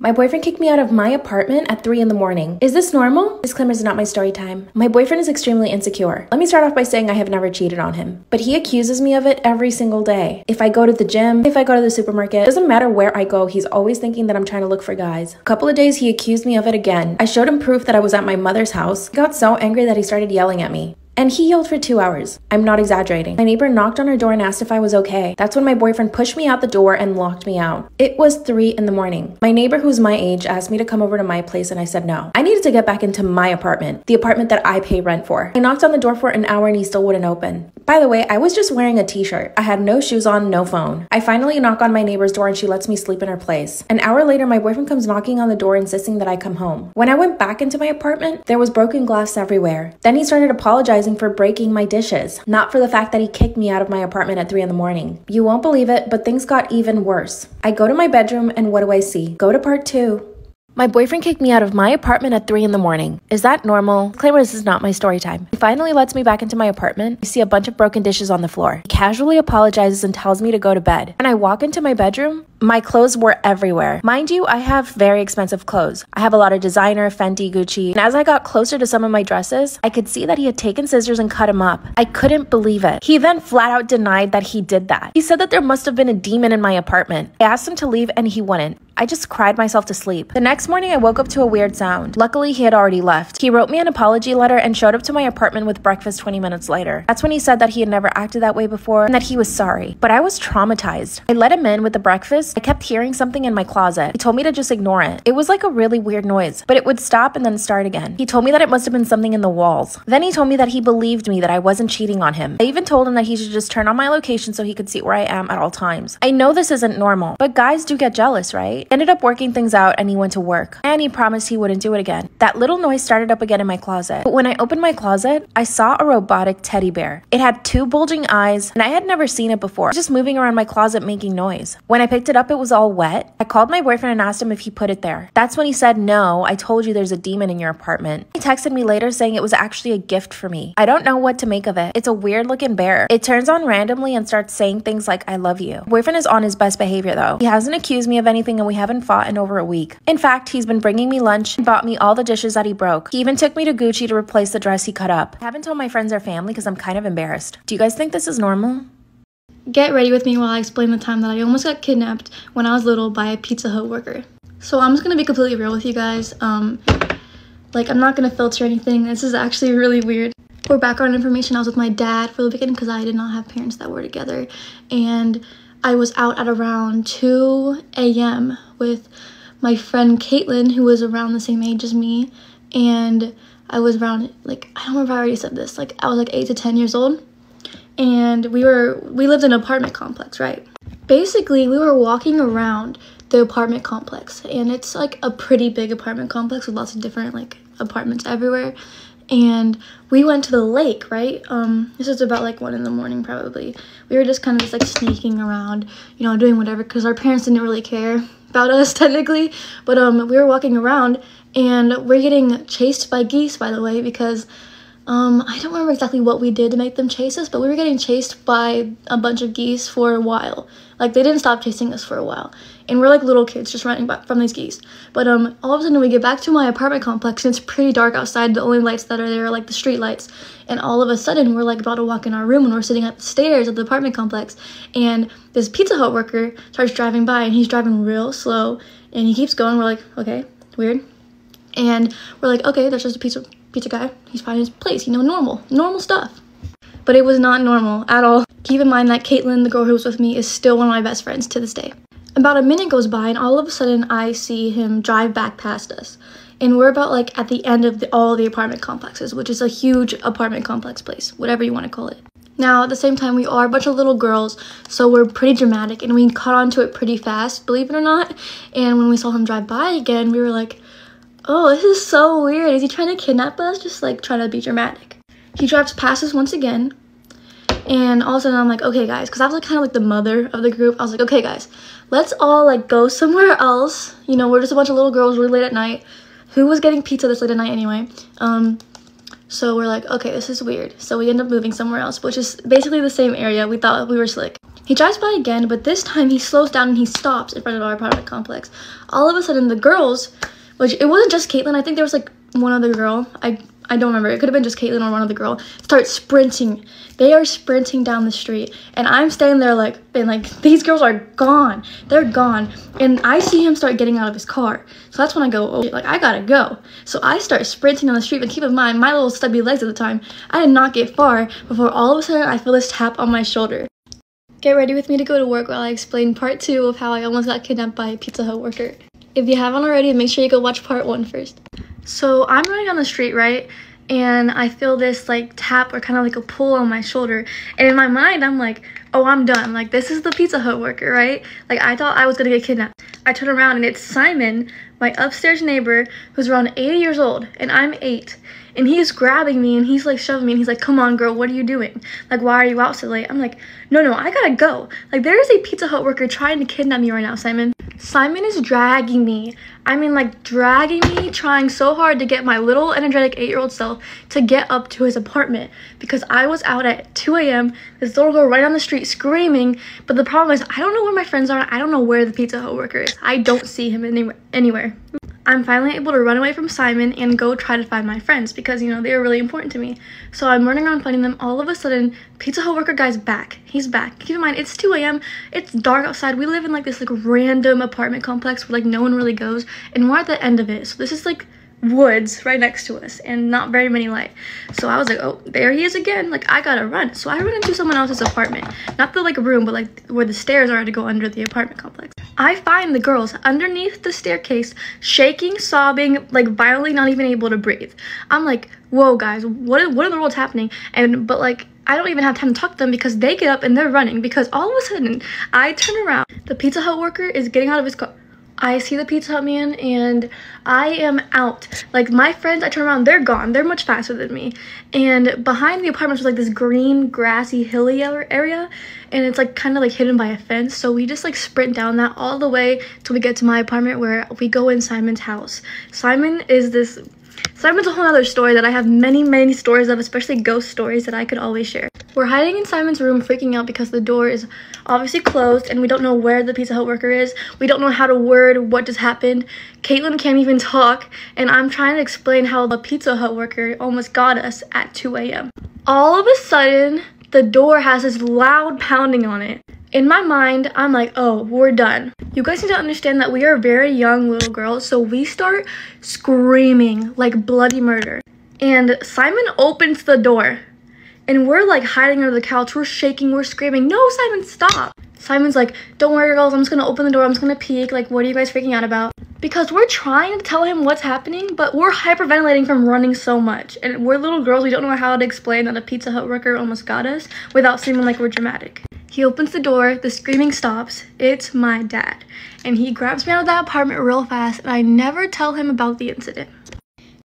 My boyfriend kicked me out of my apartment at 3 in the morning. Is this normal? Disclaimer is not my story time. My boyfriend is extremely insecure. Let me start off by saying I have never cheated on him, but he accuses me of it every single day. If I go to the gym, if I go to the supermarket, doesn't matter where I go, he's always thinking that I'm trying to look for guys. A couple of days he accused me of it again. I showed him proof that I was at my mother's house. He got so angry that he started yelling at me. And he yelled for two hours. I'm not exaggerating. My neighbor knocked on her door and asked if I was okay. That's when my boyfriend pushed me out the door and locked me out. It was three in the morning. My neighbor, who's my age, asked me to come over to my place and I said no. I needed to get back into my apartment, the apartment that I pay rent for. I knocked on the door for an hour and he still wouldn't open. By the way, I was just wearing a t shirt. I had no shoes on, no phone. I finally knock on my neighbor's door and she lets me sleep in her place. An hour later, my boyfriend comes knocking on the door insisting that I come home. When I went back into my apartment, there was broken glass everywhere. Then he started apologizing for breaking my dishes, not for the fact that he kicked me out of my apartment at 3 in the morning. You won't believe it, but things got even worse. I go to my bedroom and what do I see? Go to part 2. My boyfriend kicked me out of my apartment at 3 in the morning. Is that normal? Disclaimer this is not my story time. He finally lets me back into my apartment. I see a bunch of broken dishes on the floor. He casually apologizes and tells me to go to bed. When I walk into my bedroom, my clothes were everywhere. Mind you, I have very expensive clothes. I have a lot of designer, Fendi, Gucci. And as I got closer to some of my dresses, I could see that he had taken scissors and cut them up. I couldn't believe it. He then flat out denied that he did that. He said that there must have been a demon in my apartment. I asked him to leave and he wouldn't. I just cried myself to sleep. The next morning, I woke up to a weird sound. Luckily, he had already left. He wrote me an apology letter and showed up to my apartment with breakfast 20 minutes later. That's when he said that he had never acted that way before and that he was sorry. But I was traumatized. I let him in with the breakfast. I kept hearing something in my closet. He told me to just ignore it. It was like a really weird noise, but it would stop and then start again. He told me that it must have been something in the walls. Then he told me that he believed me that I wasn't cheating on him. I even told him that he should just turn on my location so he could see where I am at all times. I know this isn't normal, but guys do get jealous, right? Ended up working things out and he went to work. And he promised he wouldn't do it again. That little noise started up again in my closet. But when I opened my closet, I saw a robotic teddy bear. It had two bulging eyes, and I had never seen it before. It was just moving around my closet making noise. When I picked it up, it was all wet. I called my boyfriend and asked him if he put it there. That's when he said, No, I told you there's a demon in your apartment. He texted me later saying it was actually a gift for me. I don't know what to make of it. It's a weird looking bear. It turns on randomly and starts saying things like, I love you. Boyfriend is on his best behavior though. He hasn't accused me of anything and we haven't fought in over a week. In fact, he's been bringing me lunch and bought me all the dishes that he broke. He even took me to Gucci to replace the dress he cut up. I haven't told my friends or family because I'm kind of embarrassed. Do you guys think this is normal? Get ready with me while I explain the time that I almost got kidnapped when I was little by a Pizza Hut worker. So I'm just gonna be completely real with you guys. Um, like I'm not gonna filter anything. This is actually really weird. For background information, I was with my dad for the weekend because I did not have parents that were together, and I was out at around 2 a.m. with my friend Caitlin, who was around the same age as me, and I was around like I don't remember if I already said this. Like I was like eight to ten years old, and we were we lived in an apartment complex, right? Basically, we were walking around the apartment complex, and it's like a pretty big apartment complex with lots of different like apartments everywhere. And we went to the lake, right? Um, this was about like one in the morning, probably. We were just kind of just like sneaking around, you know, doing whatever, because our parents didn't really care about us technically. But um, we were walking around, and we're getting chased by geese, by the way, because um, I don't remember exactly what we did to make them chase us, but we were getting chased by a bunch of geese for a while. Like they didn't stop chasing us for a while, and we're like little kids just running back from these geese. But um, all of a sudden we get back to my apartment complex, and it's pretty dark outside. The only lights that are there are like the street lights, and all of a sudden we're like about to walk in our room, and we're sitting at the stairs of the apartment complex, and this Pizza Hut worker starts driving by, and he's driving real slow, and he keeps going. We're like, okay, weird, and we're like, okay, that's just a pizza pizza guy. He's finding his place, you know, normal, normal stuff. But it was not normal at all. Keep in mind that Caitlin, the girl who was with me, is still one of my best friends to this day. About a minute goes by, and all of a sudden, I see him drive back past us. And we're about like at the end of the, all the apartment complexes, which is a huge apartment complex place, whatever you want to call it. Now, at the same time, we are a bunch of little girls, so we're pretty dramatic, and we caught on to it pretty fast, believe it or not. And when we saw him drive by again, we were like, oh, this is so weird. Is he trying to kidnap us? Just like trying to be dramatic. He drives past us once again. And all of a sudden I'm like, okay guys, because I was like kind of like the mother of the group. I was like, okay guys, let's all like go somewhere else. You know, we're just a bunch of little girls really late at night. Who was getting pizza this late at night anyway? Um, so we're like, okay, this is weird. So we end up moving somewhere else, which is basically the same area. We thought we were slick. He drives by again, but this time he slows down and he stops in front of our apartment complex. All of a sudden, the girls, which it wasn't just Caitlin, I think there was like one other girl. I I don't remember. It could have been just Caitlin or one other girl. Start sprinting. They are sprinting down the street, and I'm standing there like, being like, these girls are gone. They're gone. And I see him start getting out of his car. So that's when I go, oh, like I gotta go. So I start sprinting down the street. But keep in mind, my little stubby legs at the time, I did not get far before all of a sudden I feel this tap on my shoulder. Get ready with me to go to work while I explain part two of how I almost got kidnapped by a Pizza Hut worker. If you haven't already, make sure you go watch part one first. So I'm running down the street, right? And I feel this like tap or kind of like a pull on my shoulder. And in my mind, I'm like, oh, I'm done. Like, this is the Pizza Hut worker, right? Like, I thought I was gonna get kidnapped. I turn around and it's Simon, my upstairs neighbor, who's around 80 years old, and I'm eight. And he's grabbing me and he's like shoving me and he's like, come on, girl, what are you doing? Like, why are you out so late? I'm like, no, no, I gotta go. Like, there is a Pizza Hut worker trying to kidnap me right now, Simon. Simon is dragging me. I mean, like, dragging me, trying so hard to get my little energetic eight year old self to get up to his apartment because I was out at 2 a.m. This little girl right on the street screaming. But the problem is, I don't know where my friends are. I don't know where the Pizza Hut worker is. I don't see him anywhere. anywhere. I'm finally able to run away from Simon and go try to find my friends because, you know, they are really important to me. So I'm running around finding them. All of a sudden, Pizza Hut worker guy's back. He's back. Keep in mind, it's 2 a.m. It's dark outside. We live in like this like random apartment complex where like no one really goes. And we're at the end of it. So this is like woods right next to us and not very many light. So i was like oh there he is again. Like i gotta run. So i run into someone else's apartment. Not the like room but like where the stairs are to go under the apartment complex. I find the girls underneath the staircase shaking sobbing like violently not even able to breathe. I'm like whoa guys what, what in the world's happening? And but like I don't even have time to talk to them because they get up and they're running because all of a sudden I turn around. The Pizza Hut worker is getting out of his car I see the Pizza Hut man and I am out. Like my friends, I turn around, they're gone. They're much faster than me. And behind the apartment was like this green, grassy, hilly area. And it's like kind of like hidden by a fence. So we just like sprint down that all the way till we get to my apartment where we go in Simon's house. Simon is this Simon's a whole other story that I have many, many stories of, especially ghost stories that I could always share. We're hiding in Simon's room freaking out because the door is obviously closed and we don't know where the Pizza Hut worker is. We don't know how to word what just happened. Caitlin can't even talk and I'm trying to explain how the Pizza Hut worker almost got us at 2 a.m. All of a sudden, the door has this loud pounding on it. In my mind, I'm like, oh, we're done. You guys need to understand that we are very young little girls, so we start screaming like bloody murder. And Simon opens the door, and we're like hiding under the couch. We're shaking, we're screaming, no, Simon, stop. Simon's like, don't worry, girls, I'm just gonna open the door, I'm just gonna peek. Like, what are you guys freaking out about? Because we're trying to tell him what's happening, but we're hyperventilating from running so much. And we're little girls, we don't know how to explain that a Pizza Hut worker almost got us without seeming like we're dramatic. He opens the door, the screaming stops. It's my dad. And he grabs me out of that apartment real fast, and I never tell him about the incident.